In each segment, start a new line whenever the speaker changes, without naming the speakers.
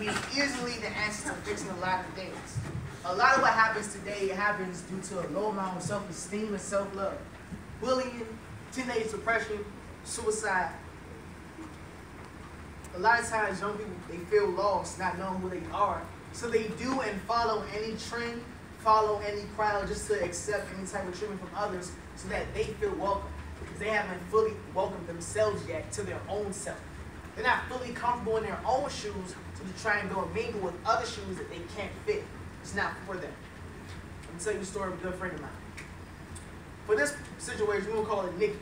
be easily the answer to fixing a lot of things. A lot of what happens today happens due to a low amount of self-esteem and self-love. Bullying, teenage depression, suicide. A lot of times young people, they feel lost, not knowing who they are. So they do and follow any trend, follow any crowd just to accept any type of treatment from others so that they feel welcome. Because they haven't fully welcomed themselves yet to their own self. They're not fully comfortable in their own shoes, so they try and go and mingle with other shoes that they can't fit. It's not for them. Let me tell you a story of a good friend of mine. For this situation, we'll call it Nikki.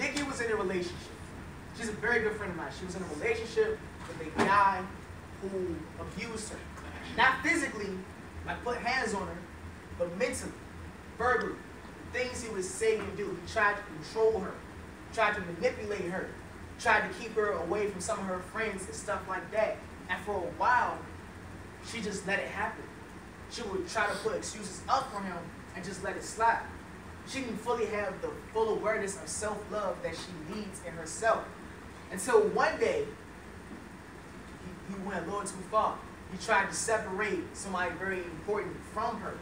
Nikki was in a relationship. She's a very good friend of mine. She was in a relationship with a guy who abused her. Not physically, like put hands on her, but mentally, verbally. Things he would say and do. He tried to control her, tried to manipulate her, tried to keep her away from some of her friends and stuff like that. And for a while, she just let it happen. She would try to put excuses up for him and just let it slide. She didn't fully have the full awareness of self-love that she needs in herself. Until one day, he, went a little too far. He tried to separate somebody very important from her.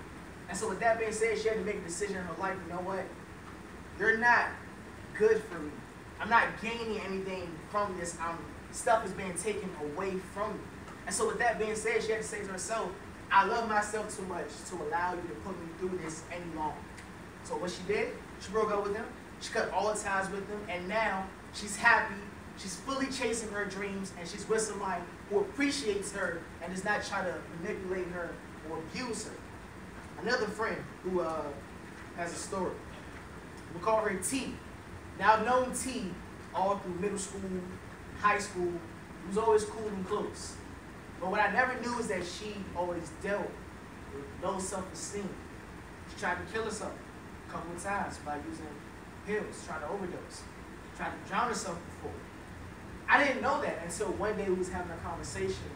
And so with that being said, she had to make a decision in her life, you know what? You're not good for me. I'm not gaining anything from this. I'm, stuff is being taken away from me. And so with that being said, she had to say to herself, I love myself too much to allow you to put me through this any longer. So what she did, she broke up with him. She cut all ties with him. And now she's happy. She's fully chasing her dreams. And she's with somebody who appreciates her and does not try to manipulate her or abuse her. Another friend who uh, has a story. We'll call her T. Now I've known T all through middle school, high school. He was always cool and close. But what I never knew is that she always dealt with low self-esteem. She tried to kill herself a couple of times by using pills, trying to overdose, tried to drown herself before. I didn't know that until one day we was having a conversation.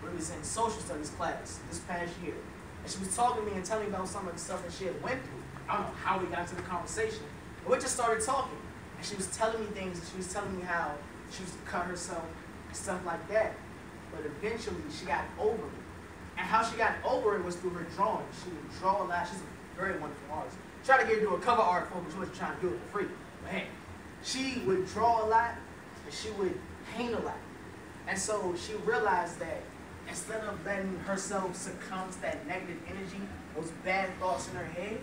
when We was in social studies class this past year. And she was talking to me and telling me about some of the stuff that she had went through. I don't know how we got into the conversation. But we just started talking. And she was telling me things, she was telling me how she to cut herself stuff like that. But eventually, she got over it. And how she got over it was through her drawing. She would draw a lot. She's a very wonderful artist. Try to get her to do a cover art for me. She wasn't trying to do it for free. But hey, she would draw a lot, and she would paint a lot. And so she realized that instead of letting herself succumb to that negative energy, those bad thoughts in her head,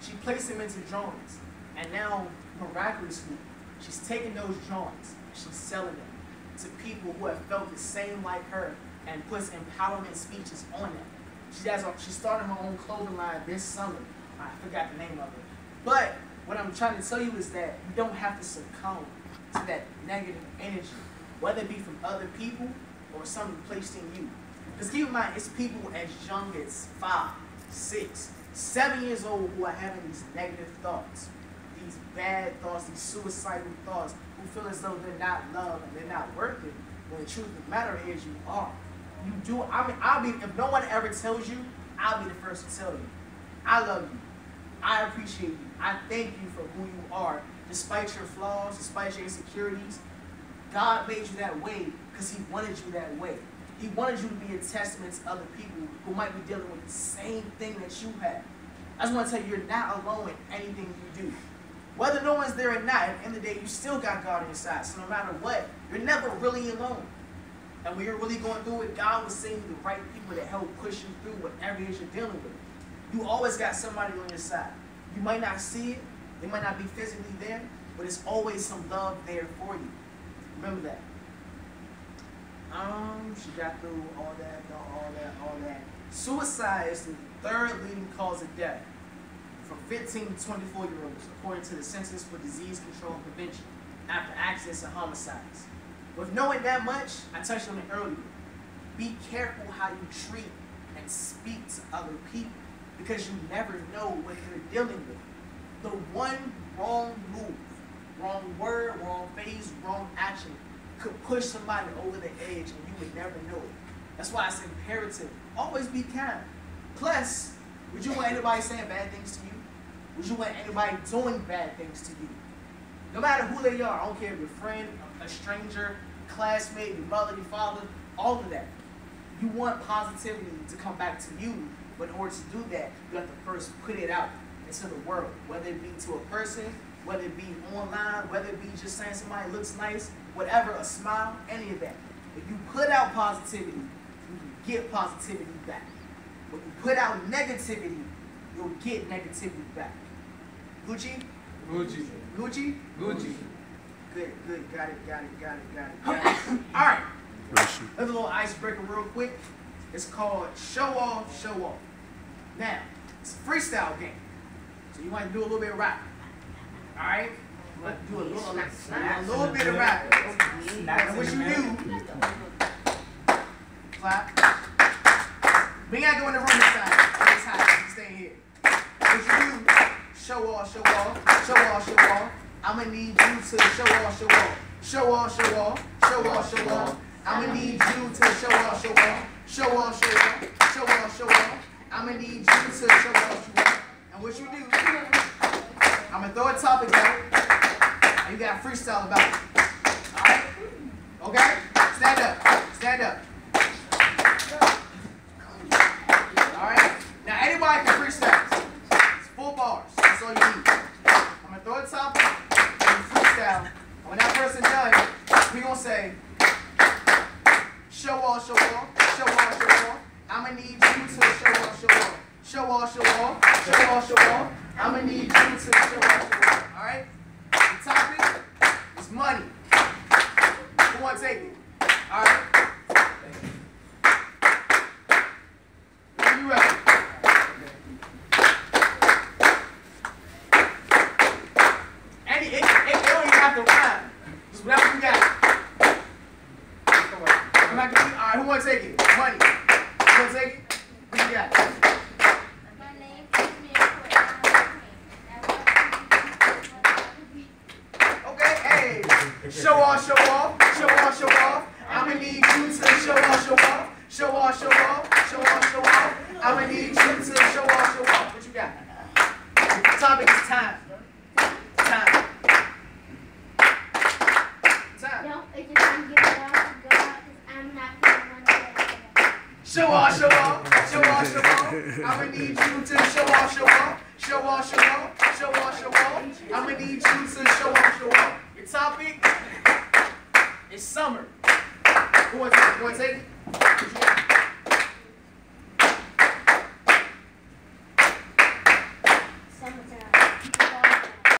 she placed them into drawings. And now miraculously, she's taking those drawings she's selling them to people who have felt the same like her and puts empowerment speeches on them. She has she started her own clothing line this summer. I forgot the name of it. But what I'm trying to tell you is that you don't have to succumb to that negative energy, whether it be from other people or something placed in you. Because keep in mind, it's people as young as five, six, seven years old who are having these negative thoughts these bad thoughts, these suicidal thoughts, who feel as though they're not loved and they're not worth it. When the truth of the matter is you are. You do, I mean, I'll be, if no one ever tells you, I'll be the first to tell you. I love you. I appreciate you. I thank you for who you are. Despite your flaws, despite your insecurities, God made you that way because he wanted you that way. He wanted you to be a testament to other people who might be dealing with the same thing that you have. I just want to tell you, you're not alone in anything you do. Whether no one's there or not, at the end of the day, you still got God on your side. So no matter what, you're never really alone. And when you're really going through it, God will send you the right people to help push you through whatever it is you're dealing with. You always got somebody on your side. You might not see it, they might not be physically there, but it's always some love there for you. Remember that. Um, she got through all that, all that, all that. Suicide is the third leading cause of death from 15 to 24 year olds, according to the Centers for Disease Control and Prevention, after accidents and homicides. With knowing that much, I touched on it earlier. Be careful how you treat and speak to other people because you never know what you're dealing with. The one wrong move, wrong word, wrong phase, wrong action could push somebody over the edge and you would never know it. That's why it's imperative. Always be kind. Plus, would you want anybody saying bad things to you? Would you want anybody doing bad things to you? No matter who they are, I don't care if you're a friend, a stranger, classmate, your mother, your father, all of that. you want positivity to come back to you, but in order to do that, you have to first put it out into the world, whether it be to a person, whether it be online, whether it be just saying somebody looks nice, whatever, a smile, any of that. If you put out positivity, you can get positivity back. When you put out negativity, you'll get negativity back. Gucci?
Gucci.
Gucci?
Gucci.
Good, good. Got it, got it, got it, got it, got it. All right. Another little icebreaker real quick. It's called Show Off, Show Off. Now, it's a freestyle game. So you want to do a little bit of rap. All right? You want to do a little, a little bit of rap. And what you do, clap. We ain't go in the room this time. This time, stay here. What you do, show off, show off, show off, show off. I'm gonna need you to show off, show off, show off, show off, show off, show off. I'm gonna need you to show off, show off, show off, show off, show off, show off. I'm gonna need you to show off, show off. And what you do, I'm gonna throw a topic out, you gotta freestyle about it. Okay? Stand up. Stand up. Alright? Now anybody can freestyle. It's full bars. That's all you need. I'm gonna throw a topic And when that person done, we gonna say, show off, show off, show off, show off. I'm gonna need you to show off, show off. Show off, show off, show off, show off. I'm gonna need you to show off, show off. Alright? The topic is money. Who wanna take it? Alright. When you ready? Any, it, it, it don't even have to rhyme. Just whatever you got. I'm not gonna, all right, who wanna take it? Money. Who wanna take it? Who you got? Show off, show off, show off, show off. I'ma need you to show off, show off, show off, show off, show off, show off. I'ma need you to show off, show off. What you got? The topic is. Time. Time.
No, it's just I'm getting off to go out because I'm not feeling one day.
Show off, show off, show off, show off. I'ma need you to show off, show off, show off, show off, show off, show off. I'ma need you to show off, show off. Your topic is summer. Who wants to, take it?